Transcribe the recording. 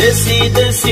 Desi, desi. Yeah.